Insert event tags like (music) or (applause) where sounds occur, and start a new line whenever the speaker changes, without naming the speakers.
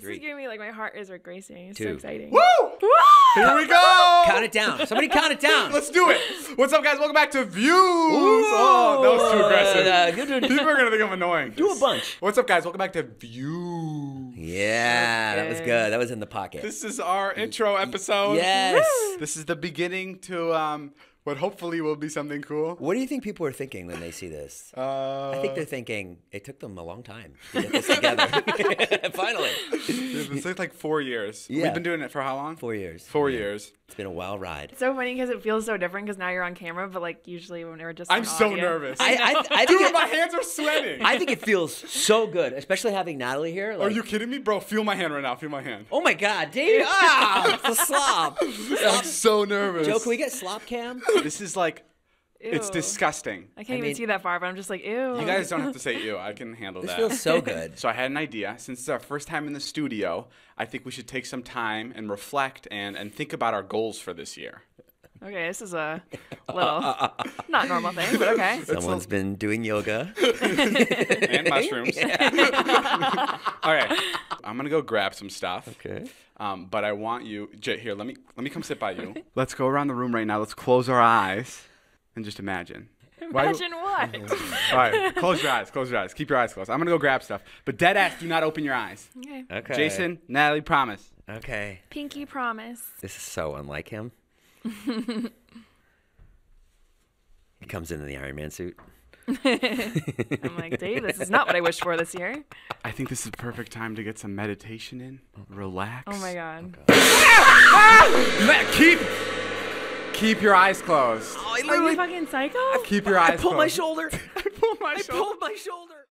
This
Three.
is giving me like my heart is racing. It's
Two.
so exciting.
Woo!
Woo!
Here we go. (laughs)
Count it down. Somebody count it down.
Let's do it. What's up, guys? Welcome back to Views. Oh, that was too aggressive.
Uh, good
People are (laughs) gonna think I'm annoying.
Do a bunch.
What's up, guys? Welcome back to Views.
Yeah, that was good. That was in the pocket.
This is our intro episode.
yes.
This is the beginning to um, what hopefully will be something cool.
What do you think people are thinking when they see this?
Uh,
I think they're thinking it took them a long time to get this together. (laughs) Finally,
it's like, like four years.
Yeah.
We've been doing it for how long?
four years.
Four
Yeah.
years.
It's been a wild ride.
It's so funny because it feels so different because now you're on camera, but like usually when we're just
I'm so
audio-
nervous.
I, I, (laughs) I
Dude,
think
my hands are sweating.
I think it feels so good, especially having Natalie here.
are you kidding me, bro? Feel my hand right now. Feel my hand.
Oh my God, Dave! Ah, it's a slop. (laughs)
I'm so nervous.
Joe, can we get slop cam?
This is like, it's disgusting.
I can't
I
even
mean-
see that far, but I'm just like, ew.
You guys don't have to say (laughs) ew. I can handle
This
that.
feels so (laughs) good.
So I had an idea. Since it's our first time in the studio, I think we should take some time and reflect and, and think about our goals for this year.
Okay, this is a (laughs) little not normal thing, but okay.
Someone's been doing yoga.
And mushrooms. All right. I'm gonna go grab some stuff.
Okay.
Um, but I want you, Jay, here. Let me let me come sit by you. Let's go around the room right now. Let's close our eyes and just imagine. (laughs) Why-
Imagine what? (laughs)
All right, close your eyes. Close your eyes. Keep your eyes closed. I'm gonna go grab stuff. But dead ass, do not open your eyes.
okay.
Okay.
Jason, Natalie, promise.
Okay.
Pinky promise.
This is so unlike him. (laughs) he comes in in the Iron Man suit.
I'm like, Dave, this is not what I wished for this year.
I think this is the perfect time to get some meditation in. Relax.
Oh my god.
Ma- ah! ah! keep keep your eyes closed.
I
Are you fucking psycho?
Keep your eyes
pulled my
closed.
shoulder. (laughs)
I pulled my
I
shoulder.
pulled my shoulder.